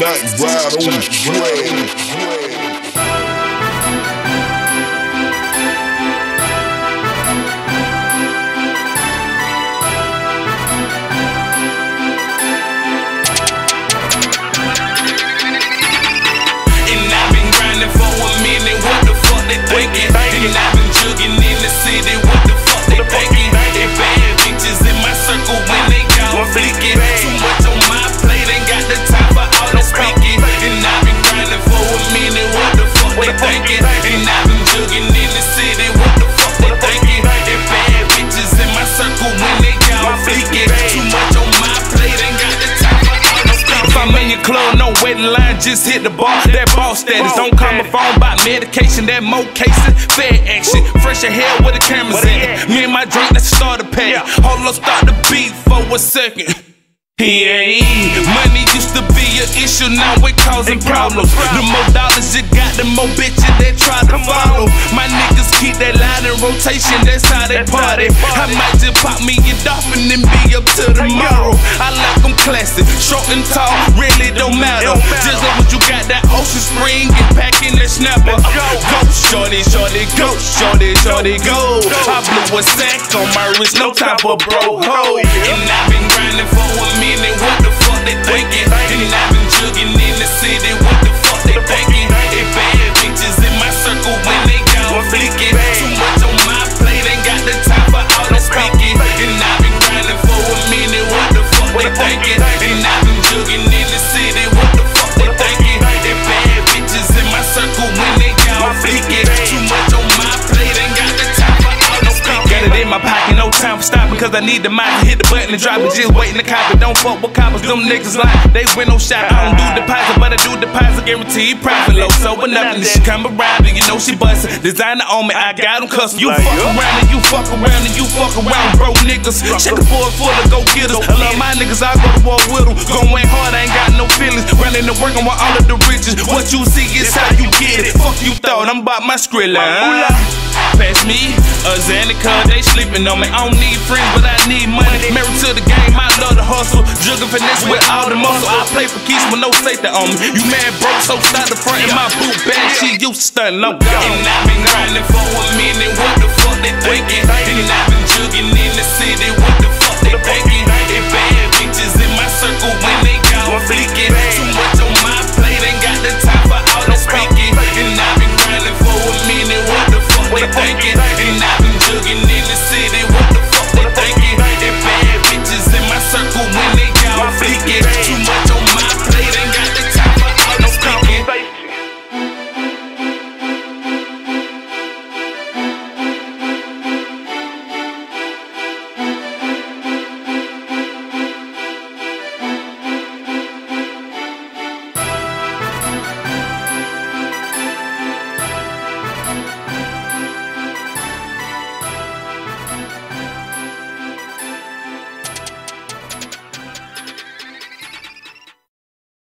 Night ride on the trail. Club, no waiting line, just hit the bar. That boss status. Don't call my phone by medication, that mo cases. Fair action. Fresh ahead where the cameras at. Me and my drink, that's the starter pack. Hold up, start the beat for a second. Yeah, money used to be an issue, now it causing problems. The more dollars you got, the more bitches that try to follow. My niggas keep that line in rotation, that's how they party. I might just pop me a dolphin and be up to tomorrow. I like them classic, short and tall, matter. Just like what you got, that ocean spring and packing that snapper. Go, shorty, shorty, go, shorty, shorty, go. I blew a sack on my wrist, no time for bro ho. Time for stopping, cause I need the mic to hit the button and drop it. Just waiting to cop it. Don't fuck with coppers, them niggas like they win no shot. I don't do deposit, but I do deposit, guaranteed profit low. So nothing, she come around and you know she bustin'. Designer on me, I got them custom. You fuck around and you fuck around and you fuck around, bro niggas. Check the board full of go getters. I love my niggas, I go to war with them. Going hard, I ain't got no feelings. Running and working with all of the riches. What you see is how you get it. Fuck you thought, I'm about my skrilla. Me a Xanny, cause they sleeping on me. I don't need friends, but I need money. Married to the game, I love the hustle. Jugging finesse with all the muscle. I play for keys with no safety on me. You mad broke, so start the front in my boot bag. She used to stun, I'm gone. And I've been grinding for a minute. What the fuck they thinking? And I've been jugging